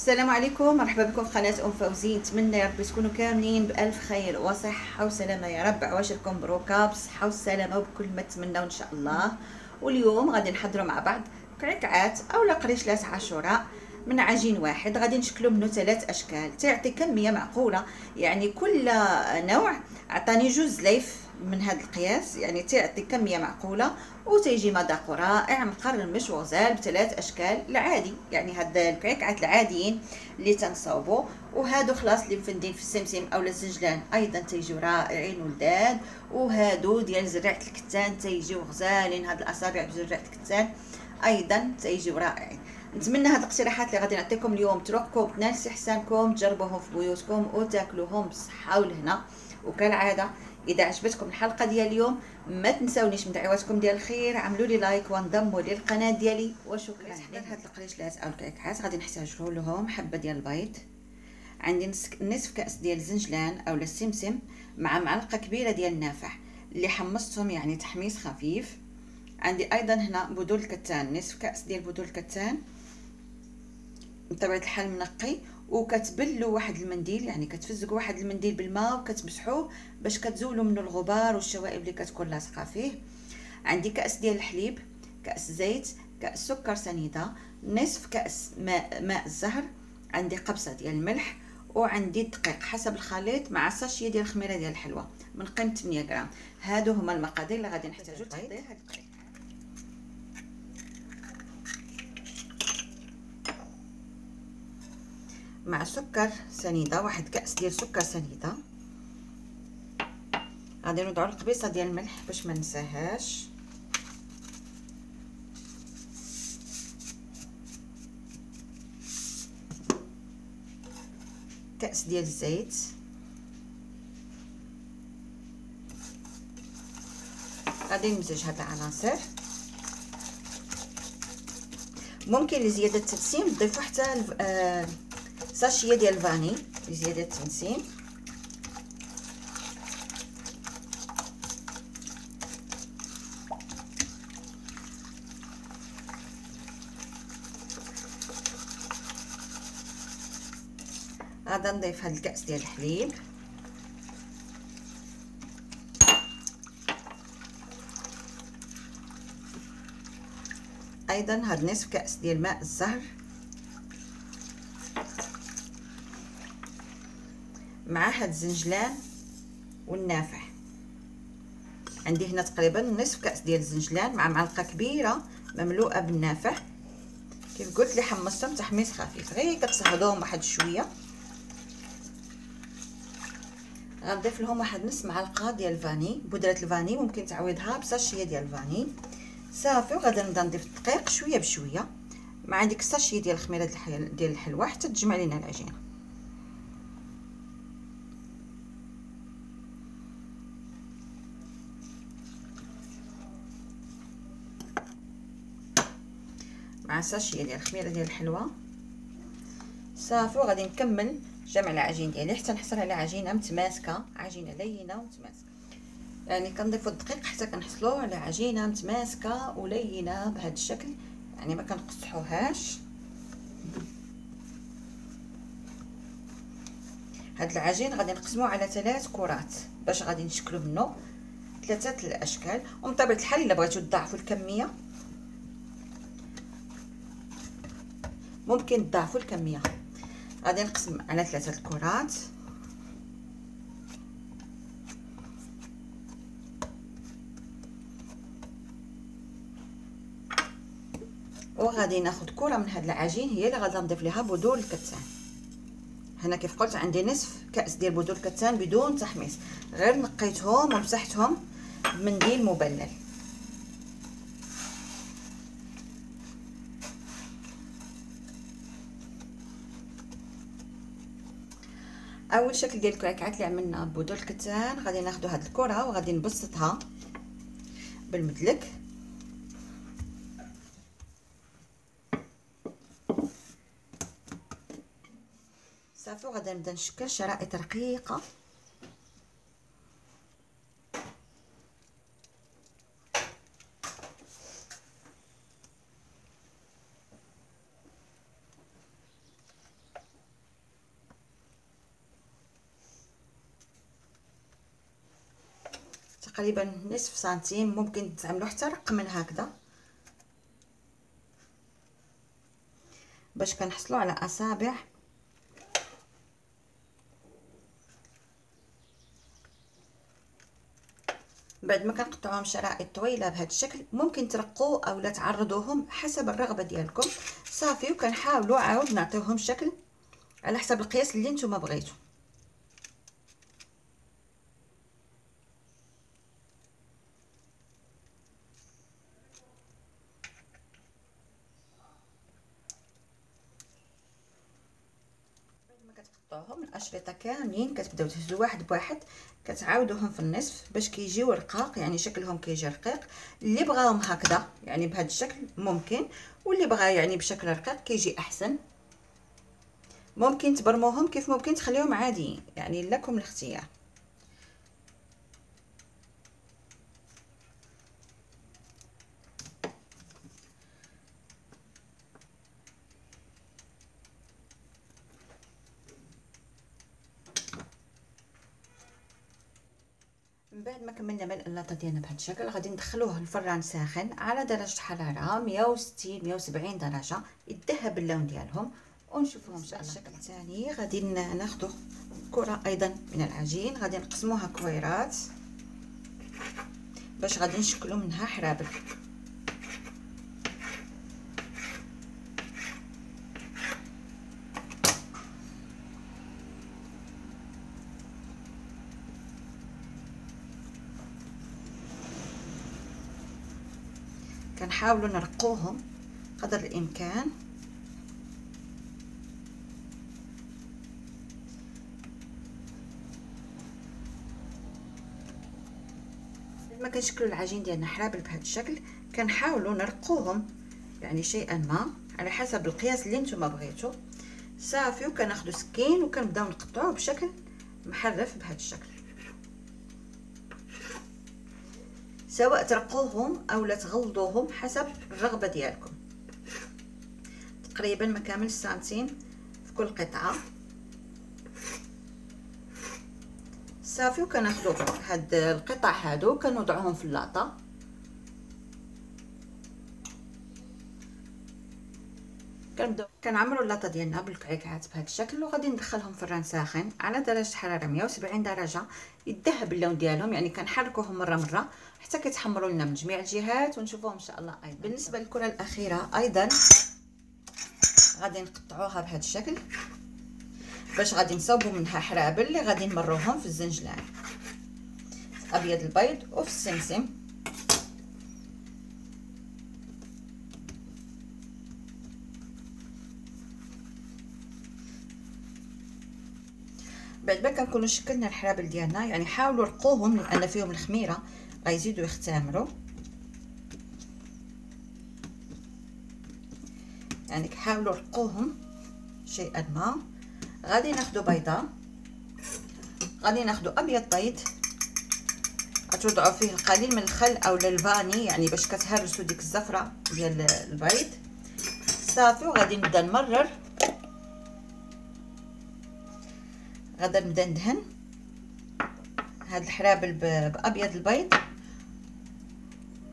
السلام عليكم مرحبا بكم في قناة أم فوزي. نتمنى يا ربي تكونوا كاملين بألف خير وصحة وسلامة يا رب. عواشركم بروكا بصحة والسلامة وبكل ما تمنوا إن شاء الله. واليوم غادي نحضروا مع بعض كعكعات أو قريشلات عاشوراء من عجين واحد. غادي نشكلوا منه ثلاث أشكال. تعطي كمية معقولة. يعني كل نوع عطاني جوج ليف من هذا القياس يعني تعطي كمية معقولة وتيجي مذاق رائع مقرمش وغزال بثلاث أشكال العادي يعني هاد الكعكعات العاديين اللي تنصاوبوا وهادو خلاص اللي مفندين في السمسم أو الجنجلان أيضا تيجيو رائعين ولذاذ. وهادو ديال زرعة الكتان تيجيو غزالين هاد الأصابع بزرعه الكتان أيضا تيجيو رائعين. نتمنى هاد الاقتراحات اللي غادي نعطيكم اليوم تروقكم تنال استحسانكم تجربوهم في بيوتكم وتاكلوهم بالصحه والهنا وكالعادة إذا عجبتكم الحلقة ديال اليوم ما تنساونيش من دعواتكم ديال الخير عملوا لي like وانضموا للقناة ديالي وشكرا تحضير هاد القريشلات أو الكعيكعات غادي نحتاجو لهم حبة ديال البيض. عندي نصف كأس ديال الزنجلان أو السمسم مع معلقة كبيرة ديال النافع اللي حمصتهم يعني تحميص خفيف. عندي أيضا هنا بذور الكتان نصف كأس ديال بذور الكتان بطبيعة الحال منقي. وكتبلوا واحد المنديل يعني كتفزقوا واحد المنديل بالماء وكتمسحوه باش كتزولوا منه الغبار والشوائب اللي كتكون لاصقة فيه. عندي كأس ديال الحليب كأس زيت كأس سكر سنيدة نصف كأس ماء ماء الزهر عندي قبصة ديال الملح وعندي الدقيق حسب الخليط مع ساشيه ديال الخميرة ديال الحلوى من قيمة 8 غرام. هادو هما المقادير اللي غادي نحتاجو لتحضير هاد الدقيق مع سكر سنيدة واحد كأس ديال سكر سنيدة. غادي نوضعوا القبيصة ديال الملح باش ما ننساهاش. كأس ديال الزيت. غادي نمزج هاد العناصر ممكن لزيادة التبسيم تضيفوا حتى آه ساشيه ديال الفاني لزياده التنسيم غادا نضيف هاد الكاس ديال الحليب أيضا هاد نصف كاس ديال ماء الزهر مع هاد الزنجلان والنافع. عندي هنا تقريبا نصف كأس ديال الزنجلان مع معلقة كبيرة مملوءة بالنافع. كيف قلت لي حمصتهم تحميص خفيف. غير كتصهدوهم واحد شوية. غنضيف لهم واحد نص معلقة ديال الفاني بودرة الفاني ممكن تعويضها بساشيه ديال الفاني صافي وغادي نبدأ نضيف الدقيق شوية بشوية. مع ديك الساشيه ديال الخميره ديال الحلوى حتى تجمع لينا العجينة. مع ساشيه ديال الخميرة ديال الحلوى صافي وغادي نكمل جمع العجين ديالي حتى نحصل على عجينة متماسكة. عجينة لينة ومتماسكة. يعني كنضيفوا الدقيق حتى كنحصلوا على عجينة متماسكة ولينة بهذا الشكل. يعني ما كنقصحوهاش. هاد العجين غادي نقسموه على ثلاث كرات باش غادي نشكلوا منه ثلاثة الأشكال. ومن طبيعة الحال إلا بغيتو تضاعفوا الكمية ممكن تضاعفوا الكمية. غادي نقسم على ثلاثة الكرات. وغادي ناخذ كرة من هذا العجين هي اللي غادي نضيف لها بذور الكتان. هنا كيف قلت عندي نصف كأس ديال بذور الكتان بدون تحميص. غير نقيتهم ومسحتهم بمنديل مبلل. أول شكل ديال الكعكعات اللي عملنا بودو الكتان. غادي ناخذ هاد الكرة وغادي نبسطها بالمدلك. صافي وغادي نبدا نشكل شرائط رقيقة. تقريبا نصف سنتيم ممكن تعملوا حتى رق من هكذا. باش كنحصلوا على أصابع. بعد ما كنقطعوهم شرائط طويلة بهذا الشكل ممكن ترقوا اولا تعرضوهم حسب الرغبة ديالكم. صافي وكنحاولوا عاود نعطيوهم شكل على حسب القياس اللي نتوما بغيتو. الاشرطه كاملين كتبداو تهزوا واحد بواحد كتعاودوهم في النصف باش كيجيو رقاق يعني شكلهم كيجي رقيق. اللي بغاهم هكذا يعني بهذا الشكل ممكن واللي بغى يعني بشكل رقيق كيجي أحسن. ممكن تبرموهم كيف ممكن تخليهم عاديين يعني لكم الاختيار. بعد ما كملنا ملء اللاطه ديالنا بهذا الشكل. غادي ندخلوه الفران ساخن على درجة حرارة 160 170 درجة يذهب اللون ديالهم. شاء الله الشكل الثاني. غادي ناخذ كرة أيضا من العجين. غادي نقسموها كويرات باش غادي نشكلوا منها حرابل كنحاولوا نرقوهم قدر الإمكان. ما كنشكلوا العجين ديالنا حرابل بهذا الشكل كنحاولوا نرقوهم يعني شيئا ما على حسب القياس اللي نتوما بغيتو. صافي وكناخذوا سكين وكنبداو نقطعوه بشكل محرف بهذا الشكل. سواء ترقوهم أو لا تغلظوهم حسب الرغبة ديالكم. تقريبا مكامل سنتيم في كل قطعة. صافي وكناخذوا هاد القطع هادو كنوضعوهم في اللاطة. كنعمروا اللاطه ديالنا بالكعكات بهذا الشكل وغادي ندخلهم في الران ساخن على درجة حرارة 170 درجة. يذهب اللون ديالهم يعني كنحركوهم مرة مرة حتى كيتحمروا لنا من جميع الجهات ونشوفوهم إن شاء الله أيضا. بالنسبة للكرة الأخيرة أيضا غادي نقطعوها بهذا الشكل باش غادي نصاوبوا منها حرابل اللي غادي نمروهم في الزنجلان. أبيض البيض وفي السمسم. بعد ما كنكونوا شكلنا الحرابل ديالنا يعني حاولوا رقوهم لأن فيهم الخميرة. غيزيدوا يختمروا. يعني حاولوا رقوهم شيئا ما. غادي ناخذ بيضة. غادي ناخذ أبيض بيض. غتوضعوا فيه القليل من الخل أو الفاني يعني باش كتهرسوا ديك الزفرة ديال البيض. صافي وغادي نبدأ نمرر. غادا نبدا ندهن هاد الحرابل بأبيض البيض.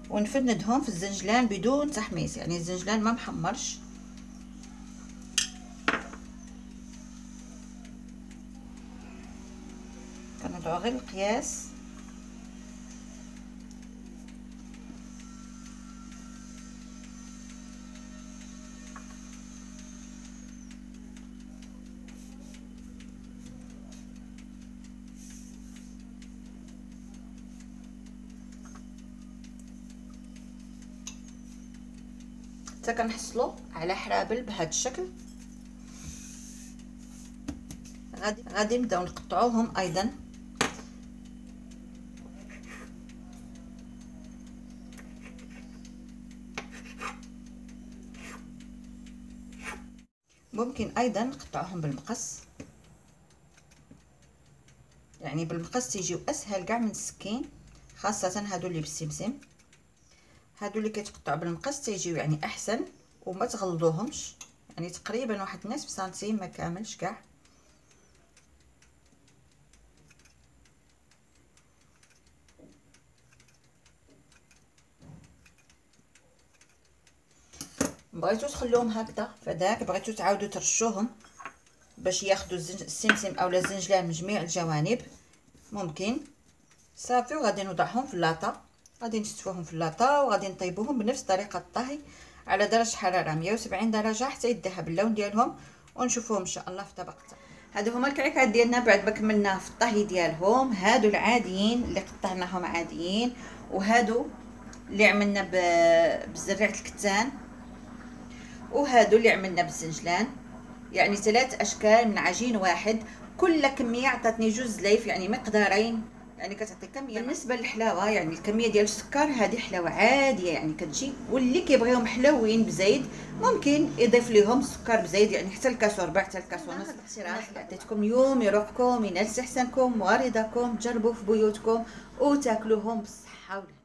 ونفندهم في الزنجلان بدون تحميص يعني الزنجلان ما محمرش. كنوضعو غير القياس. حتى كنحصلوا على حرابل بهذا الشكل. غادي غادي نبداو نقطعوهم أيضا. ممكن أيضا نقطعوهم بالمقص. يعني بالمقص تيجيو أسهل كاع من السكين خاصة هادو اللي بالسمسم. هادو اللي كيتقطعوا بالمقص تيجيو يعني أحسن وما تغلضوهمش يعني تقريبا واحد نصف سنتيم ما كاملش كاع. بغيتو تخلوهم هكذا فداك بغيتو تعاودو ترشوهم باش ياخدو السمسم أولا الزنجلان من جميع الجوانب. ممكن. صافي وغادي نوضعهم في لاطة. غادي نستفوهم في اللاطه وغادي نطيبوهم بنفس طريقة الطهي على درجة حرارة 170 درجة حتى يذهب اللون ديالهم ونشوفوهم إن شاء الله في طبق هادو هما الكعكات ديالنا بعد ما كملنا في الطهي ديالهم. هادو العاديين اللي قطعناهم عاديين وهادو اللي عملنا بزريعة الكتان وهادو اللي عملنا بالزنجلان. يعني ثلاث أشكال من عجين واحد كل كمية عطاتني جوج زليف يعني مقدارين. يعني كتعطي كمية بالنسبة للحلاوة يعني الكمية ديال السكر هذه حلاوة عادية يعني كتجي واللي كيبغيهم حلوين بزيد ممكن يضيف لهم السكر بزيد يعني حتى الكاس وربع حتى الكاس ونص الاقتراح اللي عطيتكم اليوم يروحكم ينال استحسانكم ورضاكم تجربوا في بيوتكم وتاكلوهم بالصحه والهنا